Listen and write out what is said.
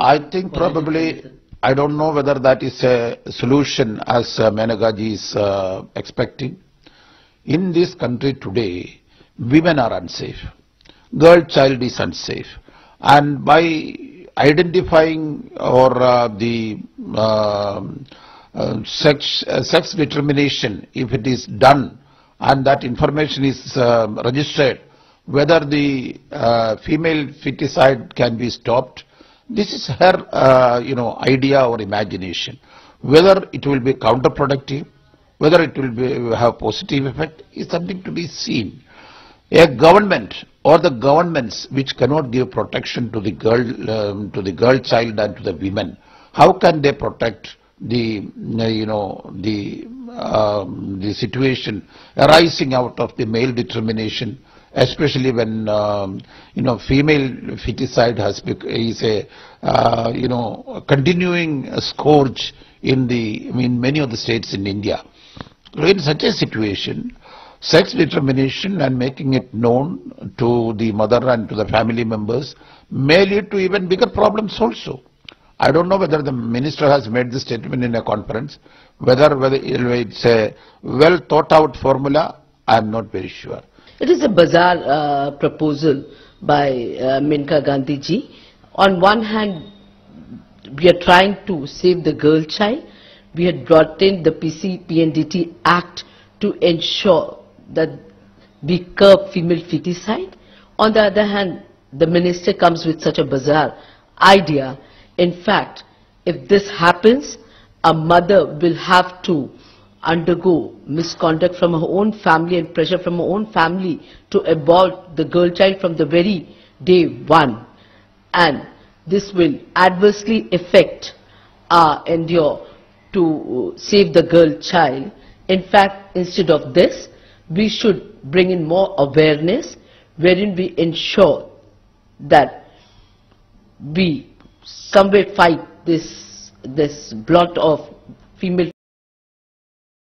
I think probably, I don't know whether that is a solution as uh, Manekaji is uh, expecting. In this country today, women are unsafe. Girl child is unsafe. And by identifying or uh, the um, uh, sex, uh, sex determination, if it is done and that information is um, registered, whether the uh, female feticide can be stopped, this is her, uh, you know, idea or imagination. Whether it will be counterproductive, whether it will be, have positive effect is something to be seen. A government or the governments which cannot give protection to the girl, um, to the girl child and to the women, how can they protect the, uh, you know, the, um, the situation arising out of the male determination, especially when, um, you know, female feticide has is a, uh, you know, continuing scourge in the, in many of the states in India. In such a situation, sex determination and making it known to the mother and to the family members may lead to even bigger problems also. I don't know whether the minister has made this statement in a conference, whether, whether it's a well thought out formula, I am not very sure. It is a bizarre uh, proposal by uh, Maneka Gandhi ji. On one hand, we are trying to save the girl child. We had brought in the PC PNDT Act to ensure that we curb female feticide. On the other hand, the minister comes with such a bizarre idea. In fact, if this happens, a mother will have to undergo misconduct from her own family and pressure from her own family to abort the girl child from the very day one. And this will adversely affect our endeavor to save the girl child. In fact, instead of this, we should bring in more awareness wherein we ensure that we somewhere fight this, this blot of female